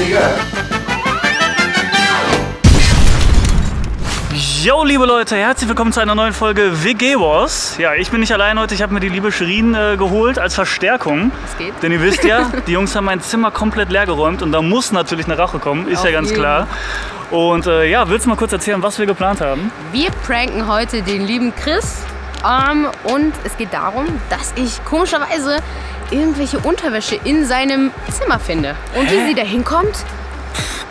Digga. Yo, liebe Leute, herzlich willkommen zu einer neuen Folge WG Wars. Ja, ich bin nicht allein heute, ich habe mir die liebe Shirin äh, geholt als Verstärkung. Es geht. Denn ihr wisst ja, die Jungs haben mein Zimmer komplett leer geräumt und da muss natürlich eine Rache kommen, ist Auf ja ganz jeden. klar. Und äh, ja, willst du mal kurz erzählen, was wir geplant haben? Wir pranken heute den lieben Chris. Ähm, und es geht darum, dass ich komischerweise irgendwelche Unterwäsche in seinem Zimmer finde. Und wie sie da hinkommt,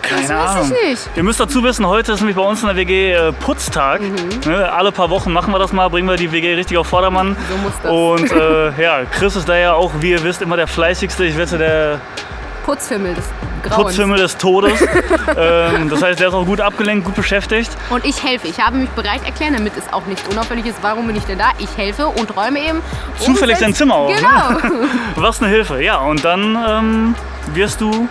Keine Das weiß Ahnung. ich nicht. Ihr müsst dazu wissen, heute ist nämlich bei uns in der WG äh, Putztag. Mhm. Ne, alle paar Wochen machen wir das mal, bringen wir die WG richtig auf Vordermann. So muss das. Und äh, ja, Chris ist da ja auch, wie ihr wisst, immer der fleißigste. Ich wette, der Putzfimmel des Grauens. Putzfimmel des Todes. ähm, das heißt, der ist auch gut abgelenkt, gut beschäftigt. Und ich helfe. Ich habe mich bereit erklärt, damit es auch nicht unauffällig ist. Warum bin ich denn da? Ich helfe und räume eben. Zufällig dein Zimmer auf, ne? Genau. Was eine Hilfe. Ja, und dann ähm, wirst du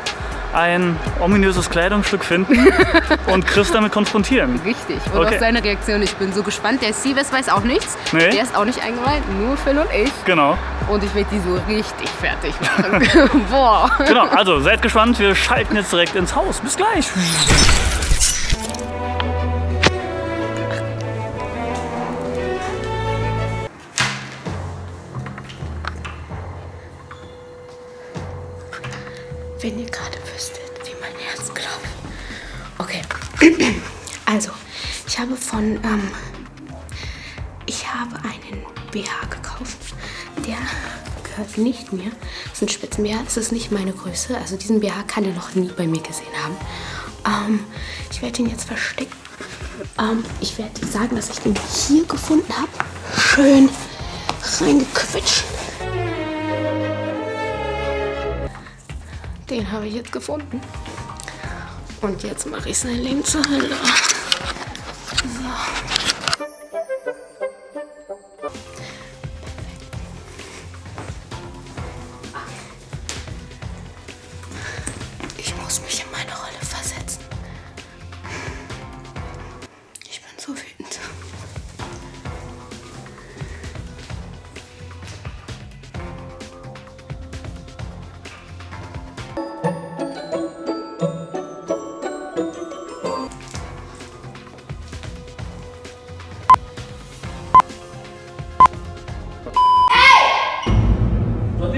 ein ominöses Kleidungsstück finden und Chris damit konfrontieren. Richtig. Und Okay. auf seine Reaktion, ich bin so gespannt. Der Sievers weiß auch nichts. Nee. Der ist auch nicht eingeweiht, nur Phil und ich. Genau. Und ich werde die so richtig fertig machen. Boah. Genau, also seid gespannt, wir schalten jetzt direkt ins Haus. Bis gleich. Herz klopft. Okay. Also, ich habe von, ähm, ich habe einen BH gekauft. Der gehört nicht mir. Das ist ein Spitzen BH. Das ist nicht meine Größe. Also diesen BH kann er noch nie bei mir gesehen haben. Ähm, ich werde ihn jetzt verstecken. Ähm, ich werde sagen, dass ich den hier gefunden habe. Schön reingequetscht. Den habe ich jetzt gefunden. Und jetzt mache ich sein Leben zur Hölle.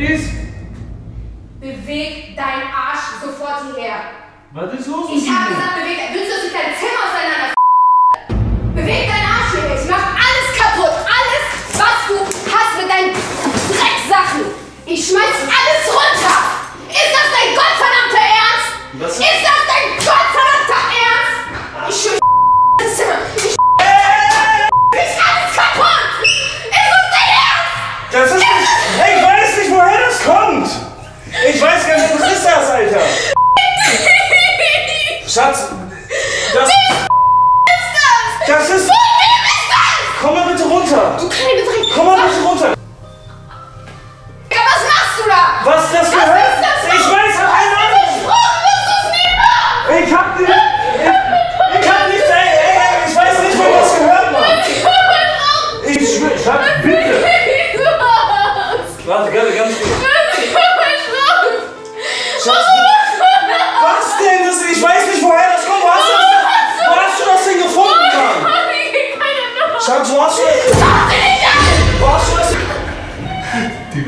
Ist? Beweg deinen Arsch sofort hierher. Was ist los? Ich habe gesagt, beweg. Willst du, dass ich dein Zimmer auseinander Beweg deinen Arsch hierher. Ich mach alles kaputt. Alles, was du hast mit deinen Drecksachen. Ich schmeiß alles runter. Ist das dein gottverdammter Ernst? Was? Ist das da? Was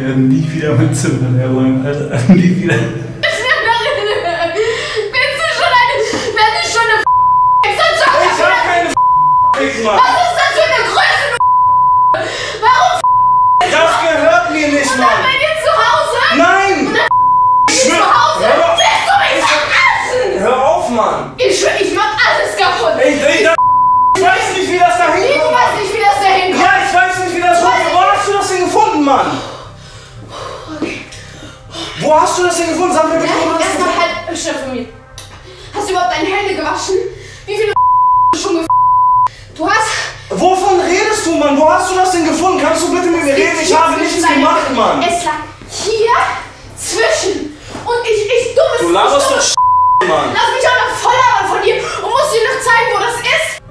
du schon eine. Ist das Ich hab keine F***, Mann. Was ist das für eine Größe, du. Warum Das gehört mir nicht, Mann. bei dir zu Hause? Nein! Ich Zu schwör. Hause? Hör auf, Willst du mich verarschen? hör auf, Mann. Ich schwör, ich mach alles kaputt. Ich, ich, ich weiß nicht, wie das da Wie, du hinkommt. weißt nicht, wie das da hinkommt. Ja, ich weiß nicht, wie das kommt. Wo hast du das denn gefunden, Mann? Wo hast du das denn gefunden? Sag mir bitte, wo du Erstmal gefunden halt, mir. Hast du überhaupt deine Hände gewaschen? Wie viele schon ge Du hast. Wovon redest du, Mann? Wo hast du das denn gefunden? Kannst du bitte mit mir reden? Ich habe nichts gemacht, Mann. Es lag hier zwischen. Und ich, ich dummes. Du laberst doch Sch Mann. Lass mich auch noch voll labern von dir und musst dir noch zeigen, wo das ist.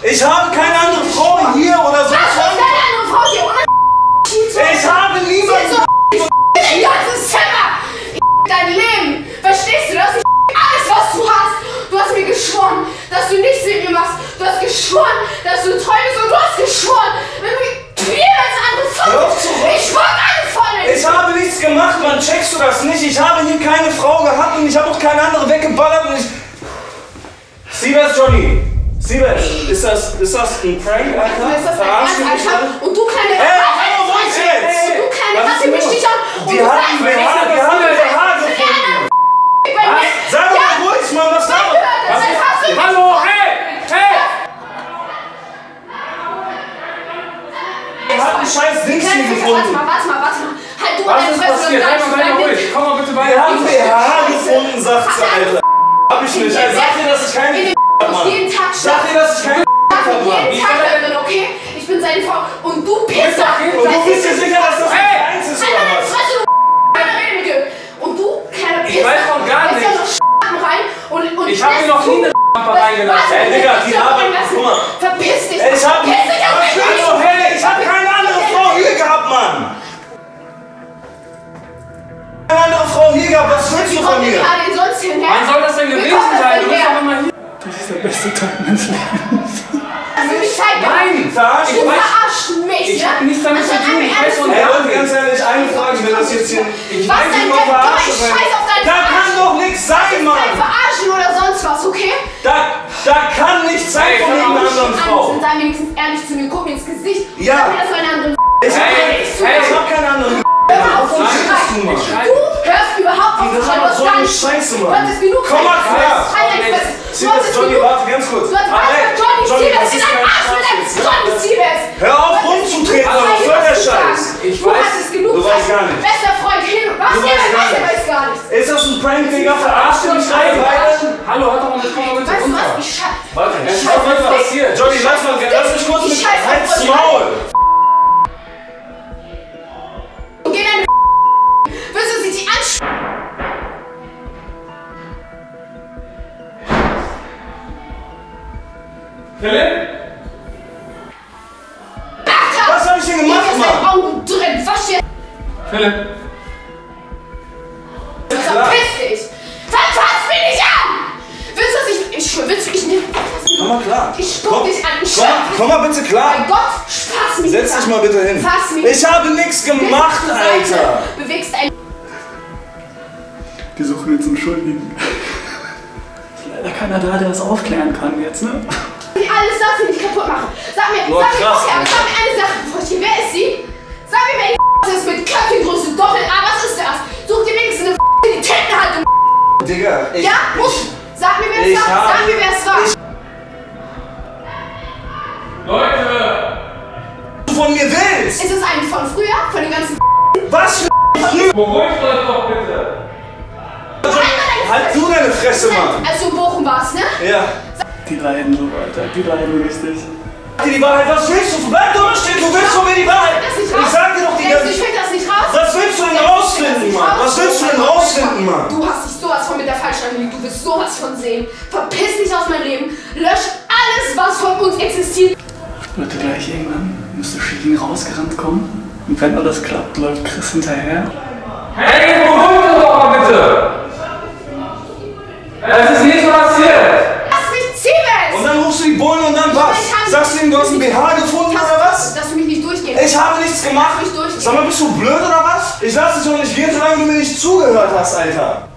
Ich habe keine andere Frau hier oder so. Was ist deine andere Frau hier? Ohne Ich habe niemanden. so dein ganzes Zimmer! Ich dein Leben! Verstehst du das? Ich alles, was du hast! Du hast mir geschworen, dass du nichts mit mir machst. Du hast geschworen, dass du treu bist und du hast geschworen, wenn du mir als Hör andere auf zu Frau. Ich alles von Ich habe nichts gemacht, Mann. Checkst du das nicht? Ich habe hier keine Frau gehabt und ich habe auch keine andere weggeballert und ich. Siebes, Johnny. Siebes, ist das, ist das ein Prank, Alter? Ist das Verarschst Ernst, Alter? Und du kleine Ey, hallo, wo ist jetzt? Und du kleine Was Ratte ist mich nicht an. Die du haben sagst, BH, die haben BH gefunden. mir. Sei doch mal ruhig, Mann, was da? Das heißt, hast du Hallo, hey! Hey! Er hat ein scheiß Dings hier Warte gefunden. mal, warte mal, warte mal. Halt du Was dein ist Fresse passiert? Sei sag mal, sei mal ruhig. Komm mal bitte bei Wir haben BH gefunden, sagt sie, Alter. Hab ich nicht. Ey, Sag dir, dass ich keine Sag dir, dass ich keine hab, schlafen. Mann. Jeden Tag okay? Ich bin seine Frau. Und du Pisser. Und du bist dir sicher, dass das Hey! eins ist, oder deine was? Fresse, du. Und du, kleiner Pisser. weiß von gar nichts. rein und, und Ich hab mir noch nie eine Lampe reingelassen. Ey, Digga, die labern- guck mal. Verpiss dich. Gesicht. Ja. Sag mir, dass du eine andere Ich hab, Hey, ich hey. hab keine andere. Hör mal auf Nein, schreien. du, Mann. Du hörst überhaupt auf zu aber Du hast so gar eine nicht. Scheiße, Du Mann. hattest genug Komm mal klar. Dein Fresse. Du hattest Johnny, genug- warte ganz kurz. Du hattest Ah, Johnny, Johnny, Siebes, das Philipp? Was hab ich denn gemacht, Mann? deinen Augen, du Dreck. Wasch dir... Philipp? Verpiss dich! Verfass mich nicht an! Willst du, dass ich... Ich willst du... Ich nehm... Komm mal klar. Ich spuck Komm, dich an. Ich Komm, komm mal bitte Mein klar. Gott, fass mich Setz dich mal bitte hin. Fass mich Ich habe nichts gemacht, Seite, Alter. Bewegst ein... Wir suchen jetzt einen Schuldigen. Ist leider keiner da, der das aufklären kann jetzt, ne? Alles darfst du nicht kaputt machen. Sag mir, Boah, sag mir, krass, okay, aber Alter. sag mir eine Sache, bevor ich gehe. Wer ist sie? Sag mir, wer die das ist mit Köpfchengröße, Doppel A, was ist das? Such dir wenigstens eine die die Titten hat. du Digga, ich, Ja, muss. Sag mir, wer ich es war. hab- Sag mir, wer es war. Leute! was du von mir willst. Ist es ein von früher? Von den ganzen... Was für Früh. Beruhigt euch doch bitte! Halt du deine Fresse, Mann. Als du in Bochum warst, ne? Ja. Die leiden so weiter, die leiden richtig. Sag dir die Wahrheit, was willst du? Bleib doch stehen, du willst von mir die Wahrheit. Das nicht Ich raus. sag dir doch die ganze ich find das nicht raus? Was willst du denn rausfinden, Mann? Was willst du denn rausfinden, Mann? Du hast dich sowas von mit der falschen angelegt. Du wirst sowas von sehen. Verpiss dich aus meinem Leben. Lösch alles, was von uns existiert. Leute, gleich irgendwann müsste Schicken rausgerannt kommen. Und wenn alles klappt, läuft Chris hinterher. Hey, beruhigt euch doch mal bitte! Es ist nichts passiert! Sagst du ihm, du hast einen BH gefunden oder was? Dass du mich nicht durchgehen. Ich habe nichts gemacht. Lass mich durchgehen. Sag mal, bist du blöd oder was? Ich lass dich doch nicht gehen, solange du mir nicht zugehört hast, Alter.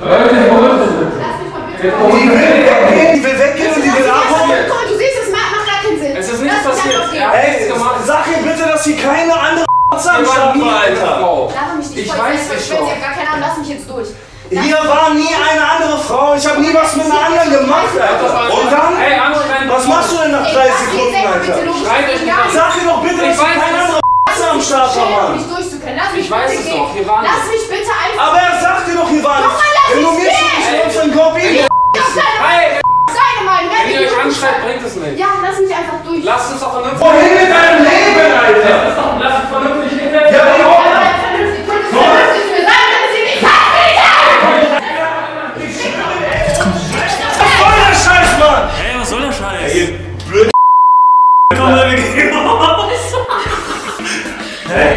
Leute, euch bitte! Lass mich mal bitte. Die will weggehen, die will weggehen und die will abhauen. Guck mal, du siehst, es macht gar keinen Sinn. Es ist nichts Lass passiert. Ey, sag ihr bitte, dass hier keine andere Fotze am Hier Start nie war, Alter. Laber mich nicht Ich weiß ich ja gar keine Ahnung, lass mich jetzt durch. Hier war nie eine andere Frau. Ich habe nie was mit einer anderen gemacht, Alter. Und dann? Hey, anschreien! Was machst du denn nach Ey, drei lass mich Sekunden, selber bitte Alter? Sag ihr doch bitte, Ich dass weiß, keine andere am Start war, Mann. Ich weiß bitte es doch, hier waren Lass mich bitte einfach. Aber er sagt dir doch, hier war nichts. Nochmal, lass Wenn du mir Wenn ihr, Auf deine hey, Seine Meinung. wenn ihr euch anschreit, bringt es nicht. Ja, lass mich einfach durch. Lasst uns doch vernünftig.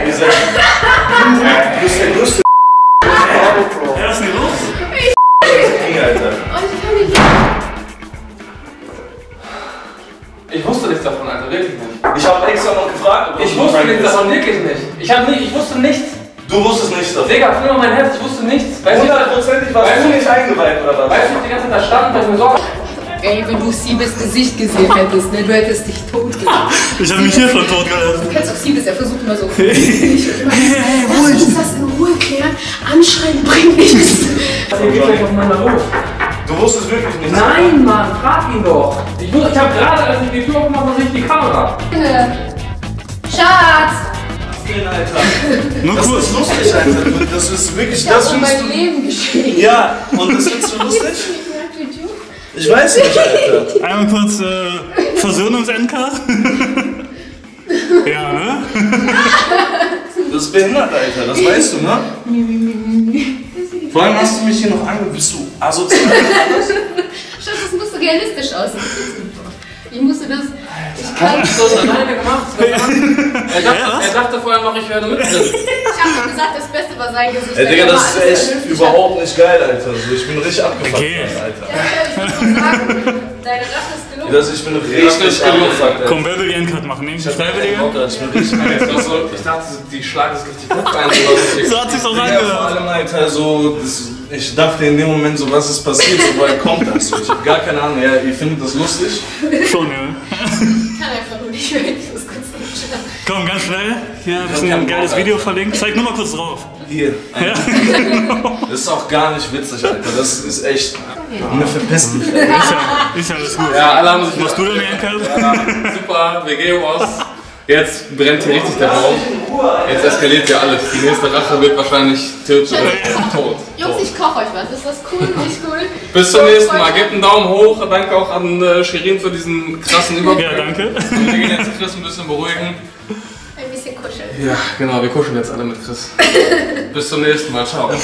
Du bist der größte. Was ist denn los? Ey, Alter. Ich wusste nichts davon, Alter, wirklich nicht. Ich habe extra noch gefragt, ob Ich wusste nichts davon, wirklich nicht. Ich, hab nicht, ich wusste nichts. Du wusstest nichts davon. Digga, fühl mal mein Herz, ich wusste nichts. Weißt du, ich- Hundertprozentig warst Weißt du nicht eingeweiht oder was? weißt du, ich die ganze Zeit da stand und ich mir so. Ey, wenn du Siebes Gesicht gesehen hättest, ne, du hättest dich tot gemacht. Ich habe mich hier schon tot gelassen. Du kennst doch Siebes, er versucht immer so. hey, hey, Lass uns das in Ruhe klären. Anschreien bringt nichts. Ihr geht gleich aufeinander los. Du wusstest wirklich nichts. Nein, Mann, frag ihn doch. Ich, wus- ich habe gerade, als ich die Tür aufgemacht habe, sehe ich die Kamera. Schatz, Alter. Nur Das kurz. ist lustig, Alter. Das ist wirklich, das das ist findest mein du. Leben geschehen. Ja, und das findest du lustig? Ich weiß nicht, Alter. Einmal kurz äh, Versöhnungs-NK. ja, ne? Das ist behindert, Alter. Das weißt du, ne? Vor allem hast du mich hier noch ange... Bist du asozial? Schatz, das musste realistisch aussehen. Ich musste das. Ich kann. Das alleine gemacht? Er dachte, er dachte vorher noch, ich werde mit drin. Ich hab doch gesagt, das Beste war sein Gesicht. Ey, Digga, das ist echt überhaupt nicht geil, Alter. So, ich bin richtig abgefuckt, Okay. Alter. Ja, ich würde mal sagen, deine Rache ist gelungen. Das, ich bin richtig abgefuckt, Alter. Komm, wer will die Endcard machen? Nehmen Sie Freiwillige? Ich bin richtig Also, ich dachte, die schlagen das richtig gut ein. So hat sich's auch Ja, vor angehört. allem, Alter, so, das, ich dachte in dem Moment so, was ist passiert, so, woher kommt das? So, ich hab gar keine Ahnung, ja, ihr findet das lustig? Schon, ja. Ich kann einfach nur nicht mehr. Komm, ganz schnell. Hier ein bisschen ein geiles Video verlinkt. Zeig nur mal kurz drauf. Hier. Das ist auch gar nicht witzig, Alter, das ist echt eine Verpiss dich, Alter. Ist ja, ist ja alles gut. Ja, alle haben sich Machst du denn die Endcard? Super, WG-Boss. Jetzt brennt hier richtig der Raum. Jetzt eskaliert ja alles. Die nächste Rache wird wahrscheinlich Töten oder tot. Jungs, ich koche euch was. Ist das cool? Nicht cool? Bis zum nächsten Mal. Gebt einen Daumen hoch. Danke auch an äh, Shirin für diesen krassen Überblick. Ja, danke. Und wir gehen jetzt Chris ein bisschen beruhigen. Ein bisschen kuscheln. Ja, genau. Wir kuscheln jetzt alle mit Chris. Bis zum nächsten Mal. Ciao.